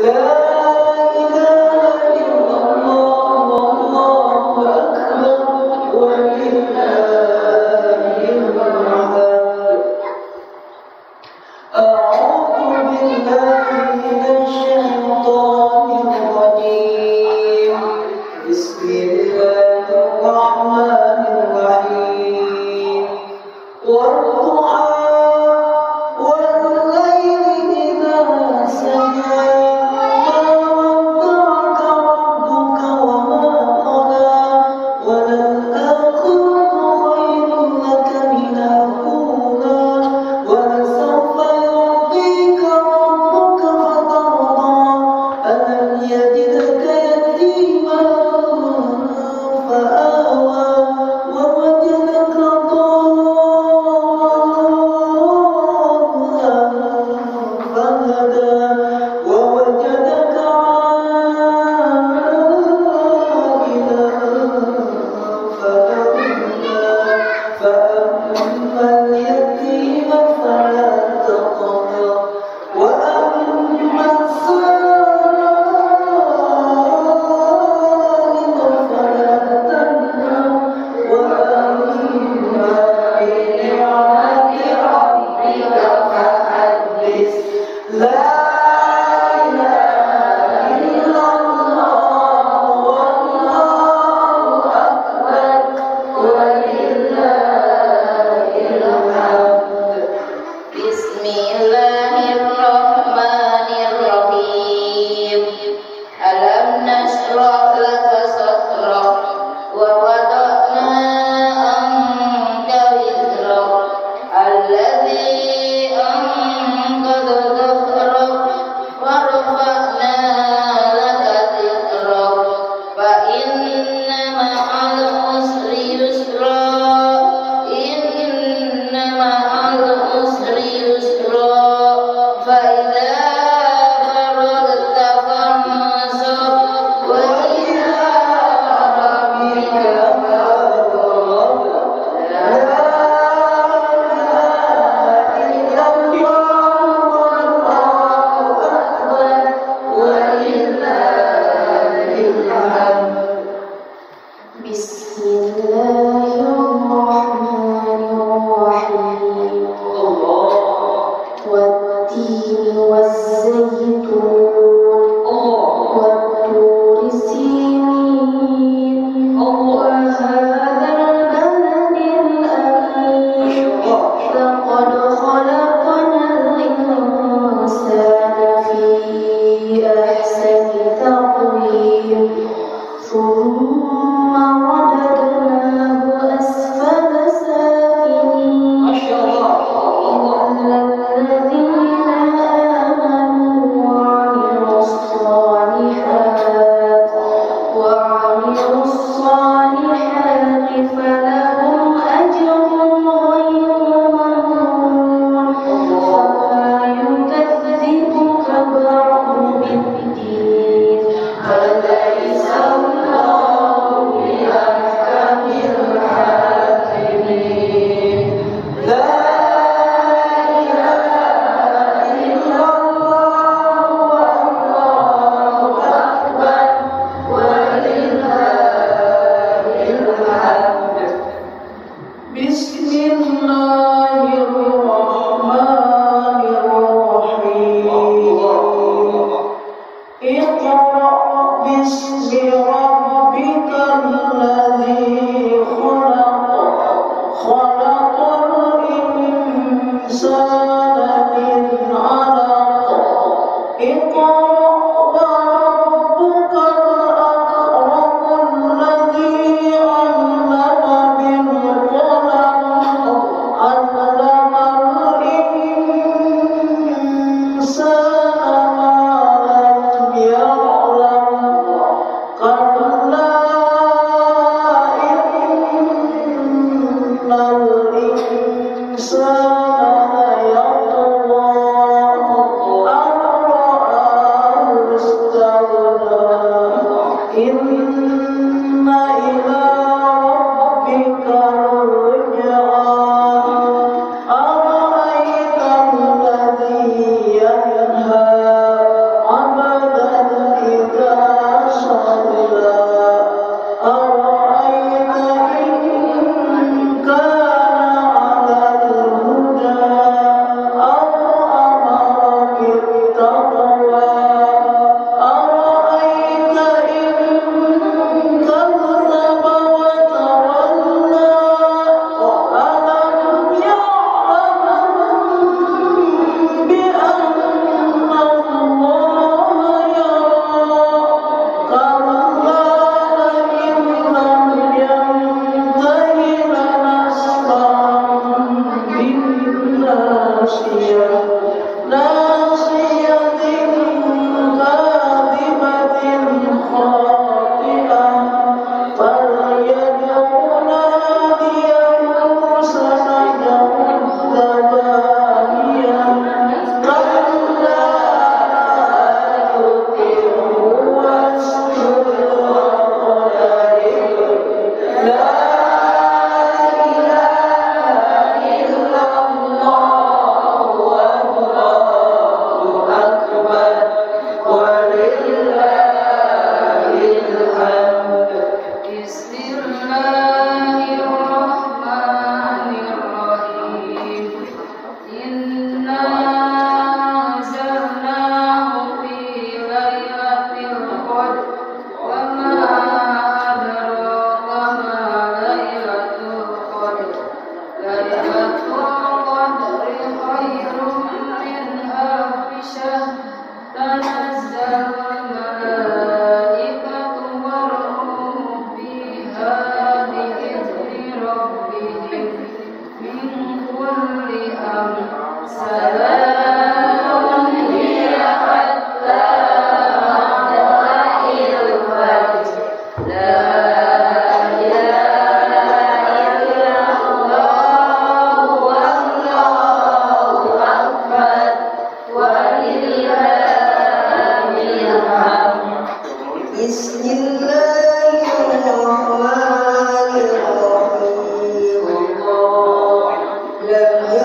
Love.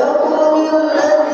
Senhor.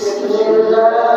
Bismillah.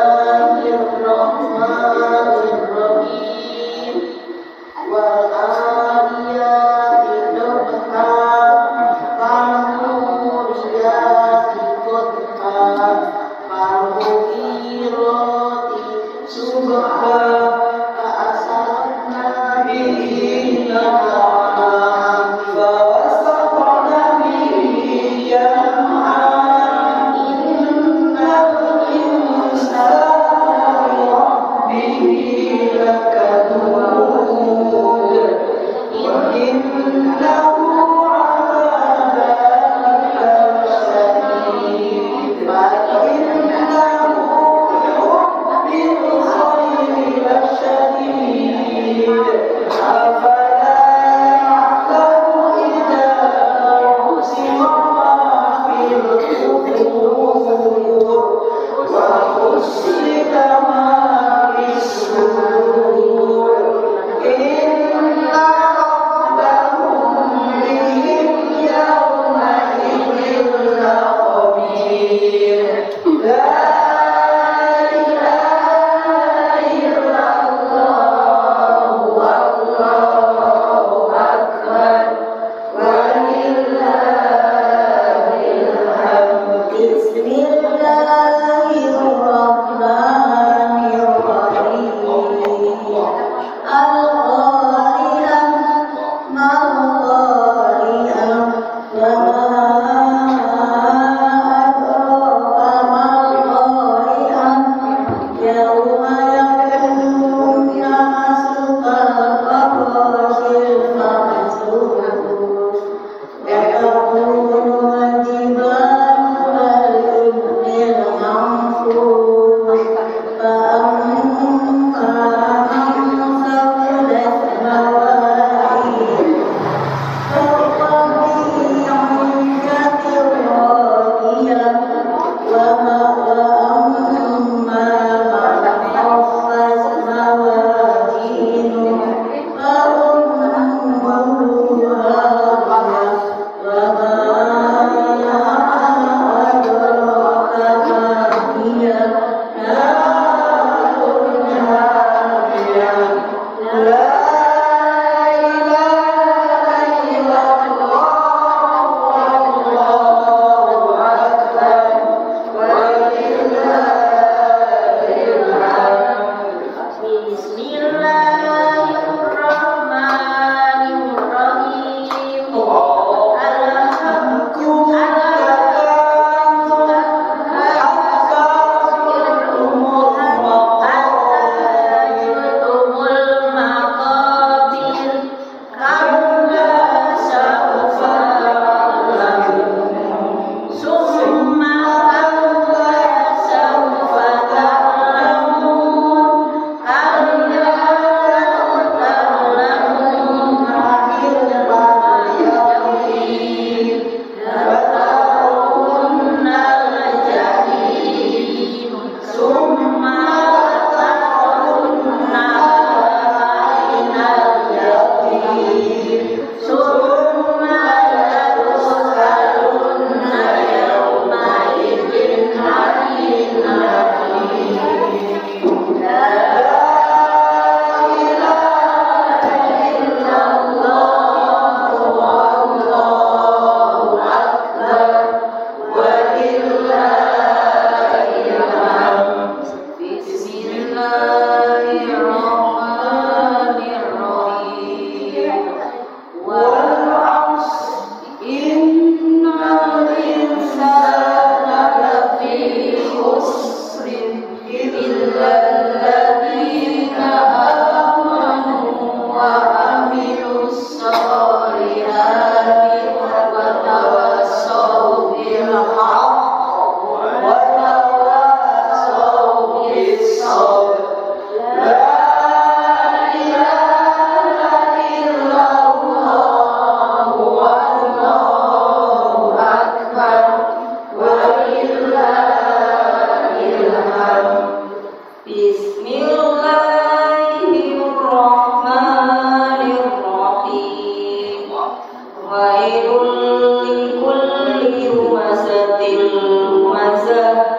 蓝色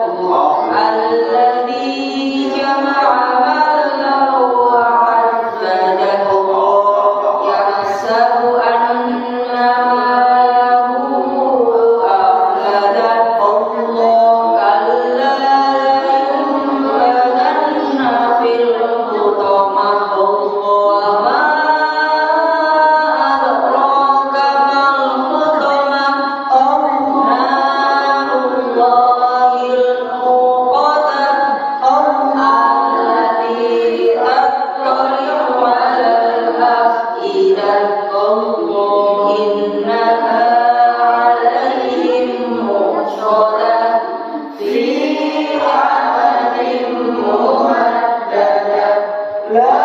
love.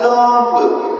tombe